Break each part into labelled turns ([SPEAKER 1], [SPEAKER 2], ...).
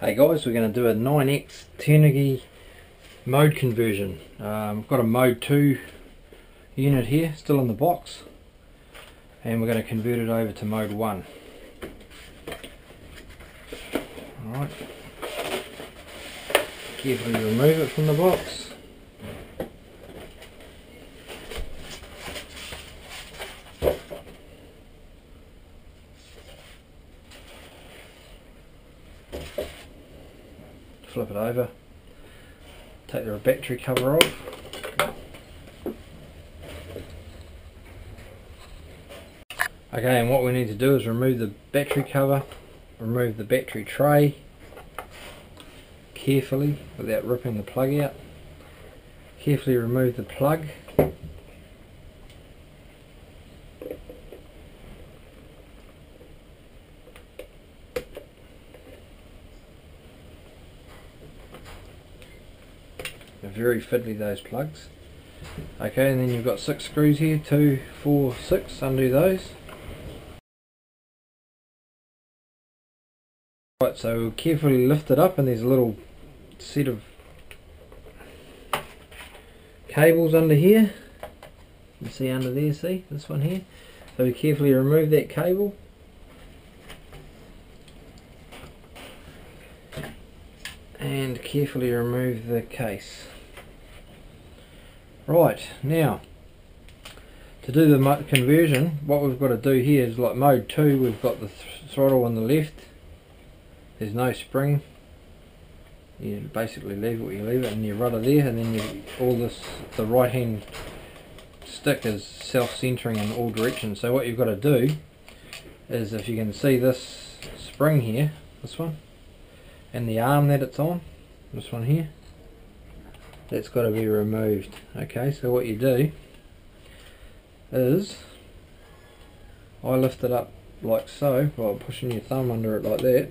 [SPEAKER 1] Hey guys, we're going to do a 9X Turnigy mode conversion. Um, I've got a mode 2 unit here, still in the box. And we're going to convert it over to mode 1. Alright. Carefully remove it from the box. flip it over, take the battery cover off. Okay, and what we need to do is remove the battery cover, remove the battery tray carefully without ripping the plug out. Carefully remove the plug very fiddly those plugs. Okay, and then you've got six screws here, two, four, six, undo those. Right, so carefully lift it up and there's a little set of cables under here. You see under there, see, this one here. So carefully remove that cable. And carefully remove the case. Right, now, to do the conversion, what we've got to do here is like mode 2, we've got the th throttle on the left, there's no spring, you basically leave it you leave it and you rudder there and then you, all this, the right hand stick is self-centering in all directions. So what you've got to do is if you can see this spring here, this one, and the arm that it's on, this one here, that's got to be removed. Okay so what you do is I lift it up like so by pushing your thumb under it like that.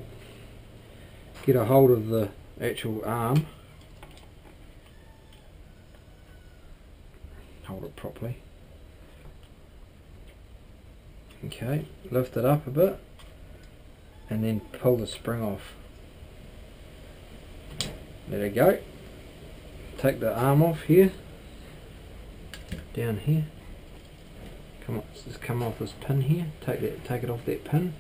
[SPEAKER 1] Get a hold of the actual arm. Hold it properly. Okay lift it up a bit and then pull the spring off. There you go take the arm off here. Down here. Come on just come off this pin here. Take it take it off that pin.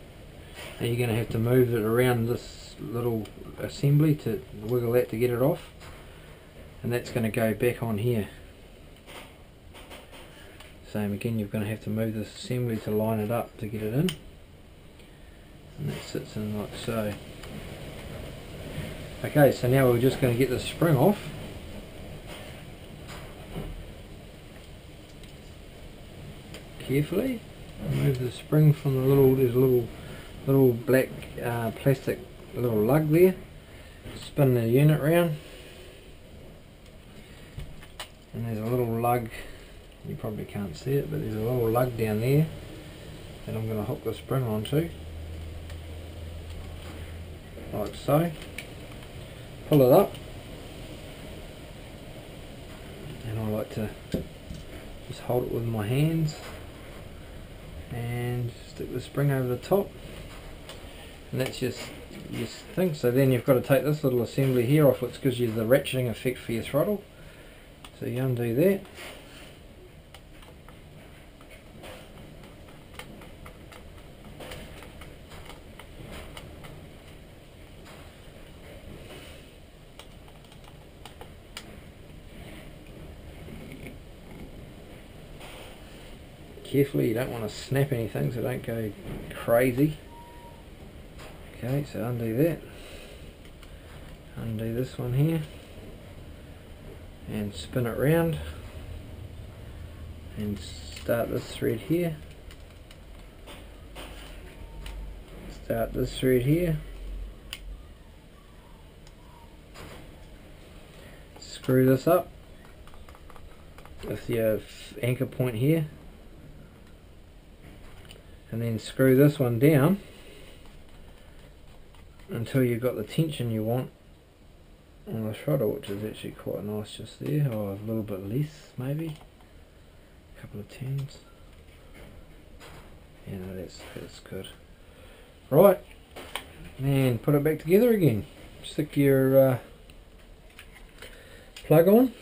[SPEAKER 1] And you're going to have to move it around this little assembly to wiggle that to get it off. And that's going to go back on here. Same again you're going to have to move this assembly to line it up to get it in. And that sits in like so. Okay so now we're just going to get the spring off carefully. Remove the spring from the little, there's a little, little black uh, plastic little lug there. Spin the unit round. And there's a little lug, you probably can't see it, but there's a little lug down there that I'm going to hook the spring onto. Like so. Pull it up. And I like to just hold it with my hands and stick the spring over the top. And that's just your thing. So then you've got to take this little assembly here off which gives you the ratcheting effect for your throttle. So you undo that carefully, you don't want to snap anything so don't go crazy. Okay, so undo that. Undo this one here. And spin it round. And start this thread here. Start this thread here. Screw this up with your anchor point here and then screw this one down until you've got the tension you want on the throttle which is actually quite nice just there or a little bit less maybe. A couple of turns. Yeah no that's, that's good. Right. And put it back together again. Stick your uh, plug on.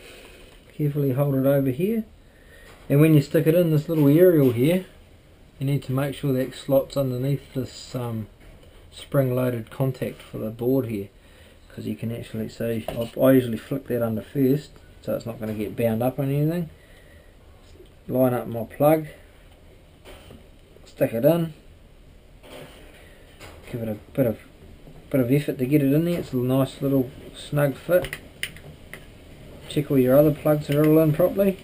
[SPEAKER 1] Carefully hold it over here. And when you stick it in this little aerial here, you need to make sure that slots underneath this um, spring-loaded contact for the board here. Because you can actually see, I usually flick that under first, so it's not going to get bound up on anything. Line up my plug, stick it in, give it a bit of bit of effort to get it in there. It's a nice little snug fit. Check all your other plugs are all in properly.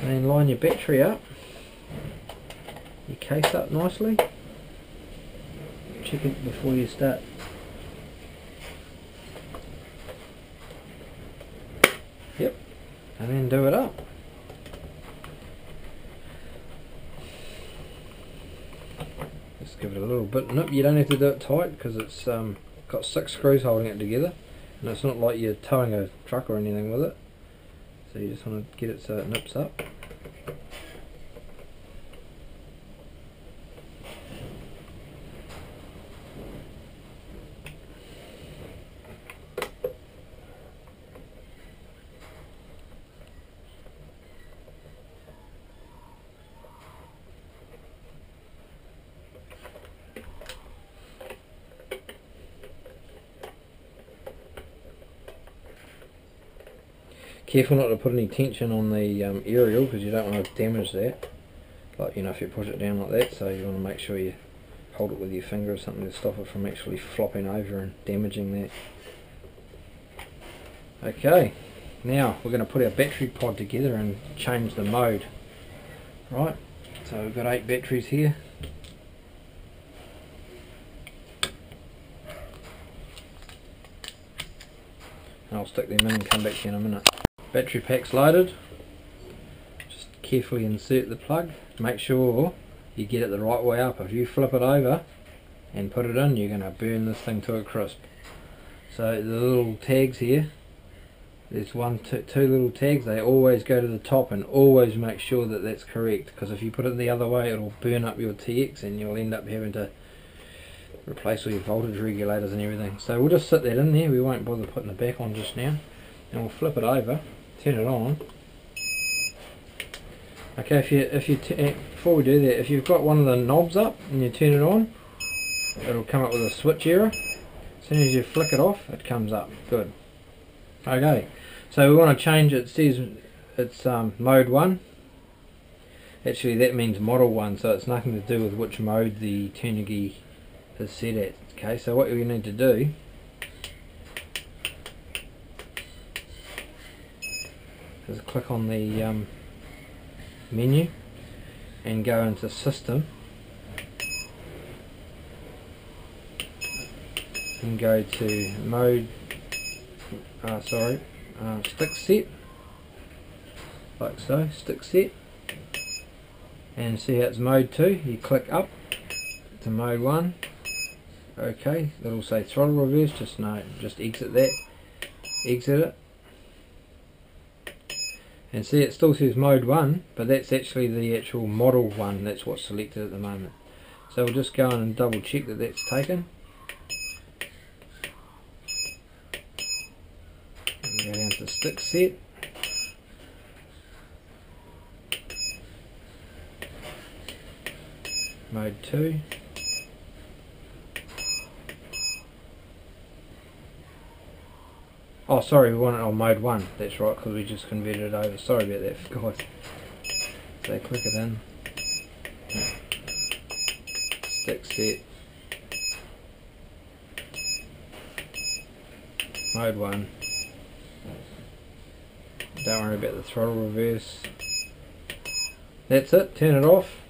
[SPEAKER 1] And then line your battery up. Case up nicely. Check it before you start. Yep. And then do it up. Just give it a little bit nip. You don't have to do it tight because it's um, got six screws holding it together and it's not like you're towing a truck or anything with it. So you just want to get it so it nips up. Careful not to put any tension on the um, aerial because you don't want to damage that. Like, you know, if you push it down like that, so you want to make sure you hold it with your finger or something to stop it from actually flopping over and damaging that. Okay, now we're going to put our battery pod together and change the mode. Right, so we've got eight batteries here. I'll stick them in and come back to you in a minute battery pack's loaded. Just carefully insert the plug. Make sure you get it the right way up. If you flip it over and put it in you're going to burn this thing to a crisp. So the little tags here there's one two, two little tags. They always go to the top and always make sure that that's correct because if you put it the other way it'll burn up your TX and you'll end up having to replace all your voltage regulators and everything. So we'll just sit that in there. We won't bother putting it back on just now. And we'll flip it over turn it on. Okay if you if you eh, before we do that if you've got one of the knobs up and you turn it on it'll come up with a switch error. As soon as you flick it off it comes up. Good. Okay. So we want to change it says it's um, mode 1 actually that means model 1 so it's nothing to do with which mode the Turnigy is set at. Okay so what we need to do is click on the um, menu and go into system and go to mode uh, sorry uh, stick set like so stick set and see how it's mode 2 you click up to mode 1 okay it'll say throttle reverse just no just exit that exit it and see it still says mode 1 but that's actually the actual model 1 that's what's selected at the moment. So we'll just go and double check that that's taken. Go down to stick set. Mode 2 Oh, sorry, we want it on mode 1. That's right, because we just converted it over. Sorry about that, guys. So click it in. Stick set. Mode 1. Don't worry about the throttle reverse. That's it, turn it off.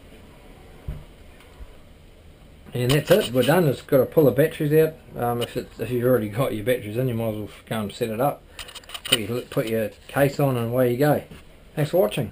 [SPEAKER 1] And that's it, we're done. It's got to pull the batteries out. Um, if, if you've already got your batteries in, you might as well go and set it up. Put your, put your case on and away you go. Thanks for watching.